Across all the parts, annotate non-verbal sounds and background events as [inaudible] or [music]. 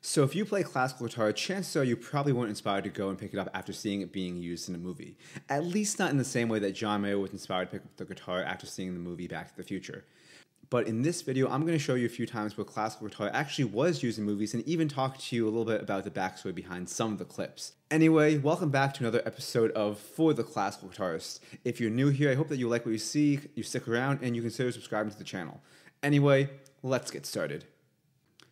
So if you play classical guitar, chances are you probably weren't inspired to go and pick it up after seeing it being used in a movie. At least not in the same way that John Mayer was inspired to pick up the guitar after seeing the movie Back to the Future. But in this video, I'm going to show you a few times where classical guitar actually was used in movies and even talk to you a little bit about the backstory behind some of the clips. Anyway, welcome back to another episode of For the Classical Guitarist. If you're new here, I hope that you like what you see, you stick around, and you consider subscribing to the channel. Anyway, let's get started.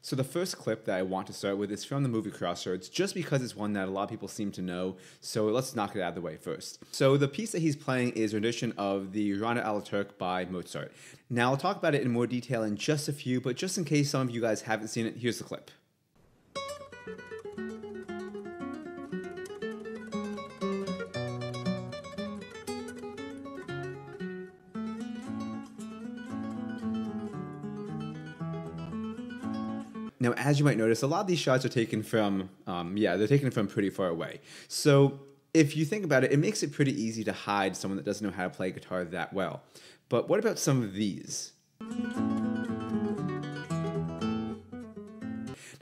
So the first clip that I want to start with is from the movie Crossroads, just because it's one that a lot of people seem to know. So let's knock it out of the way first. So the piece that he's playing is a rendition of the Rondo alla Turca by Mozart. Now I'll talk about it in more detail in just a few, but just in case some of you guys haven't seen it, here's the clip. Now, as you might notice, a lot of these shots are taken from, um, yeah, they're taken from pretty far away. So if you think about it, it makes it pretty easy to hide someone that doesn't know how to play guitar that well. But what about some of these?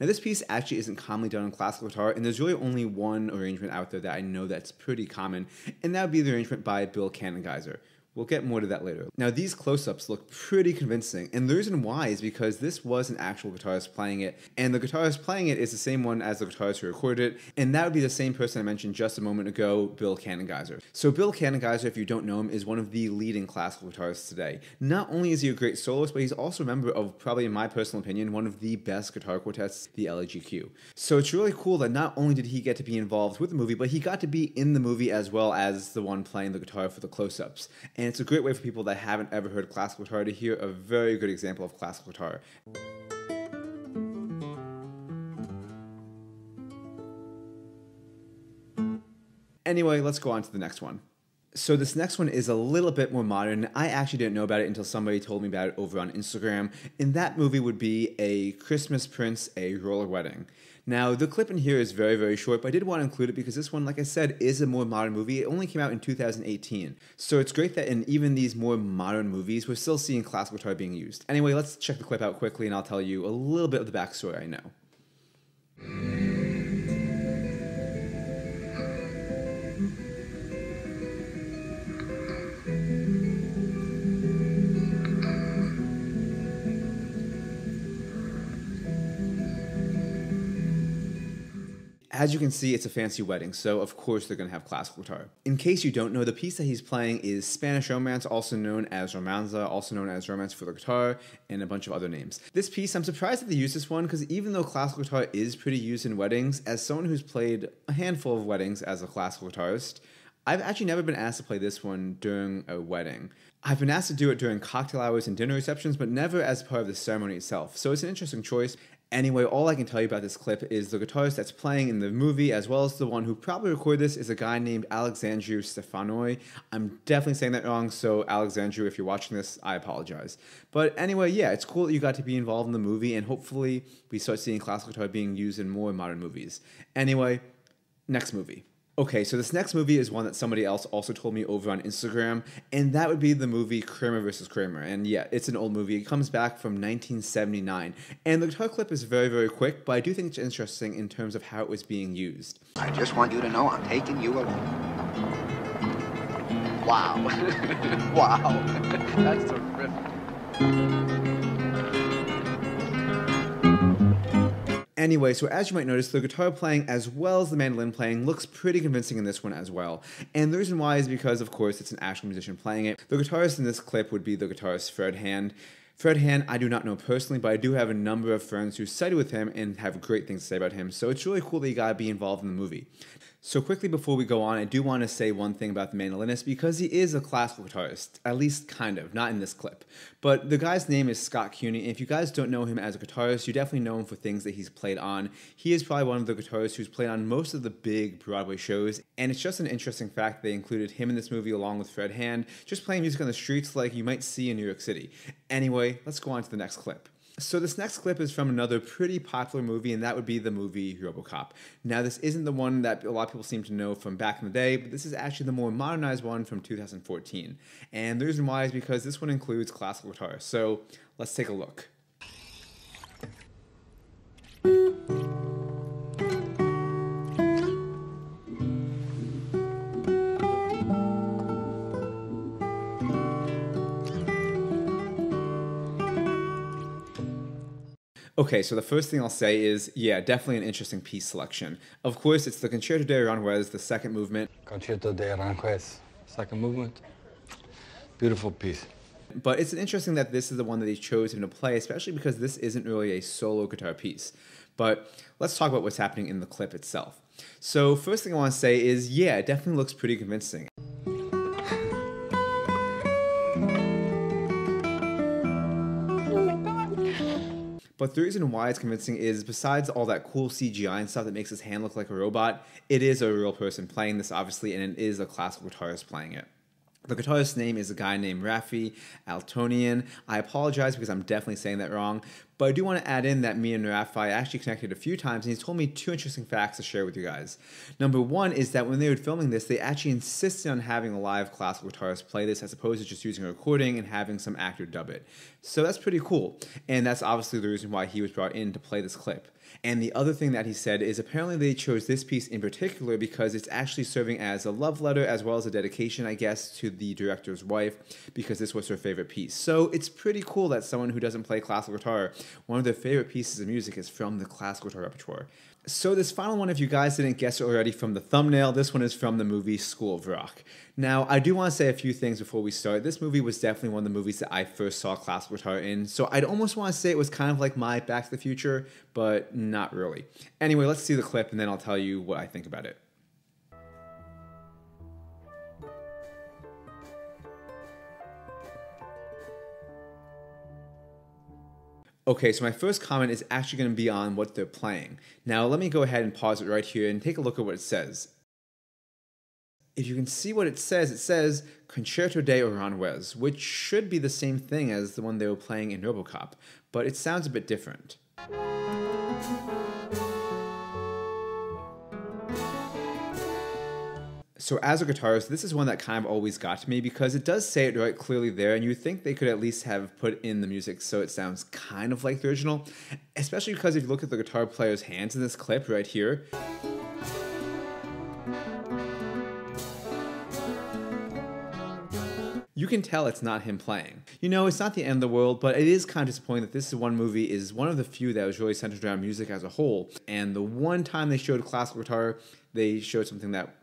Now, this piece actually isn't commonly done on classical guitar, and there's really only one arrangement out there that I know that's pretty common, and that would be the arrangement by Bill Kanengiser. We'll get more to that later. Now, these close ups look pretty convincing, and the reason why is because this was an actual guitarist playing it, and the guitarist playing it is the same one as the guitarist who recorded it, and that would be the same person I mentioned just a moment ago, Bill Kanengiser. So, Bill Kanengiser, if you don't know him, is one of the leading classical guitarists today. Not only is he a great soloist, but he's also a member of, probably in my personal opinion, one of the best guitar quartets, the LAGQ. So, it's really cool that not only did he get to be involved with the movie, but he got to be in the movie as well as the one playing the guitar for the close ups. It's a great way for people that haven't ever heard classical guitar to hear a very good example of classical guitar. Anyway, let's go on to the next one. So this next one is a little bit more modern. I actually didn't know about it until somebody told me about it over on Instagram. And that movie would be A Christmas Prince, A Royal Wedding. Now, the clip in here is very, very short, but I did want to include it because this one, like I said, is a more modern movie. It only came out in 2018. So it's great that in even these more modern movies, we're still seeing classical guitar being used. Anyway, let's check the clip out quickly and I'll tell you a little bit of the backstory I know. As you can see, it's a fancy wedding, so of course they're going to have classical guitar. In case you don't know, the piece that he's playing is Spanish Romance, also known as Romanza, also known as Romance for the Guitar, and a bunch of other names. This piece, I'm surprised that they use this one because even though classical guitar is pretty used in weddings, as someone who's played a handful of weddings as a classical guitarist, I've actually never been asked to play this one during a wedding. I've been asked to do it during cocktail hours and dinner receptions, but never as part of the ceremony itself. So it's an interesting choice. Anyway, all I can tell you about this clip is the guitarist that's playing in the movie, as well as the one who probably recorded this, is a guy named Alexandru Stefanoi. I'm definitely saying that wrong, so Alexandru, if you're watching this, I apologize. But anyway, yeah, it's cool that you got to be involved in the movie, and hopefully we start seeing classical guitar being used in more modern movies. Anyway, next movie. Okay, so this next movie is one that somebody else also told me over on Instagram, and that would be the movie Kramer versus Kramer. And yeah, it's an old movie. It comes back from 1979. And the guitar clip is very, very quick, but I do think it's interesting in terms of how it was being used. I just want you to know I'm taking you along. Wow. [laughs] wow. [laughs] That's terrific. Anyway, so as you might notice, the guitar playing as well as the mandolin playing looks pretty convincing in this one as well. And the reason why is because, of course, it's an actual musician playing it. The guitarist in this clip would be the guitarist Fred Hand. Fred Hand, I do not know personally, but I do have a number of friends who study with him and have great things to say about him. So it's really cool that you gotta be involved in the movie. So quickly before we go on, I do want to say one thing about the mandolinist because he is a classical guitarist, at least kind of, not in this clip. But the guy's name is Scott Kuney, and if you guys don't know him as a guitarist, you definitely know him for things that he's played on. He is probably one of the guitarists who's played on most of the big Broadway shows, and it's just an interesting fact they included him in this movie along with Fred Hand, just playing music on the streets like you might see in New York City. Anyway, let's go on to the next clip. So this next clip is from another pretty popular movie, and that would be the movie RoboCop. Now, this isn't the one that a lot of people seem to know from back in the day, but this is actually the more modernized one from 2014. And the reason why is because this one includes classical guitar. So let's take a look. Okay, so the first thing I'll say is, yeah, definitely an interesting piece selection. Of course, it's the Concerto de Aranjuez, the second movement. Concerto de Aranjuez, second movement. Beautiful piece. But it's interesting that this is the one that he chose him to play, especially because this isn't really a solo guitar piece. But let's talk about what's happening in the clip itself. So, first thing I want to say is, yeah, it definitely looks pretty convincing. But the reason why it's convincing is besides all that cool CGI and stuff that makes his hand look like a robot, it is a real person playing this, obviously, and it is a classical guitarist playing it. The guitarist's name is a guy named Rafi Altonian. I apologize because I'm definitely saying that wrong, but I do want to add in that me and Rafi actually connected a few times, and he's told me two interesting facts to share with you guys. Number one is that when they were filming this, they actually insisted on having a live classical guitarist play this as opposed to just using a recording and having some actor dub it. So that's pretty cool, and that's obviously the reason why he was brought in to play this clip. And the other thing that he said is apparently they chose this piece in particular because it's actually serving as a love letter as well as a dedication, I guess, to the director's wife because this was her favorite piece. So it's pretty cool that someone who doesn't play classical guitar, one of their favorite pieces of music is from the classical guitar repertoire. So this final one, if you guys didn't guess it already from the thumbnail, this one is from the movie School of Rock. Now, I do want to say a few things before we start. This movie was definitely one of the movies that I first saw classical guitar in, so I'd almost want to say it was kind of like my Back to the Future, but not really. Anyway, let's see the clip and then I'll tell you what I think about it. Okay, so my first comment is actually going to be on what they're playing. Now, let me go ahead and pause it right here and take a look at what it says. If you can see what it says, it says Concerto de Aranjuez, which should be the same thing as the one they were playing in Robocop, but it sounds a bit different. So as a guitarist, this is one that kind of always got to me because it does say it right clearly there, and you think they could at least have put in the music so it sounds kind of like the original, especially because if you look at the guitar player's hands in this clip right here, you can tell it's not him playing. You know, it's not the end of the world, but it is kind of disappointing that this one movie is one of the few that was really centered around music as a whole. And the one time they showed classical guitar, they showed something that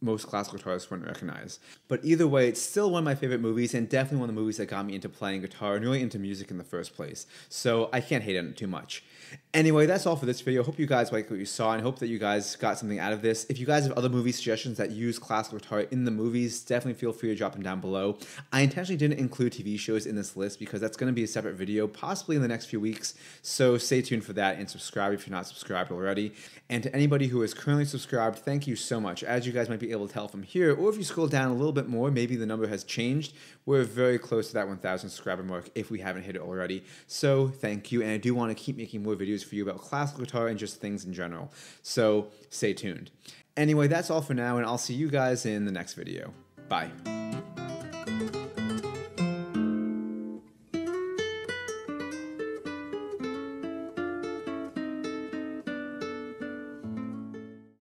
most classical guitarists wouldn't recognize. But either way, it's still one of my favorite movies and definitely one of the movies that got me into playing guitar and really into music in the first place. So I can't hate on it too much. Anyway, that's all for this video. Hope you guys like what you saw and hope that you guys got something out of this. If you guys have other movie suggestions that use classical guitar in the movies, definitely feel free to drop them down below. I intentionally didn't include TV shows in this list because that's going to be a separate video, possibly in the next few weeks. So stay tuned for that and subscribe if you're not subscribed already. And to anybody who is currently subscribed, thank you so much. As you guys might able to tell from here, or if you scroll down a little bit more, maybe the number has changed. We're very close to that 1,000 subscriber mark if we haven't hit it already. So thank you. And I do want to keep making more videos for you about classical guitar and just things in general. So stay tuned. Anyway, that's all for now, and I'll see you guys in the next video. Bye.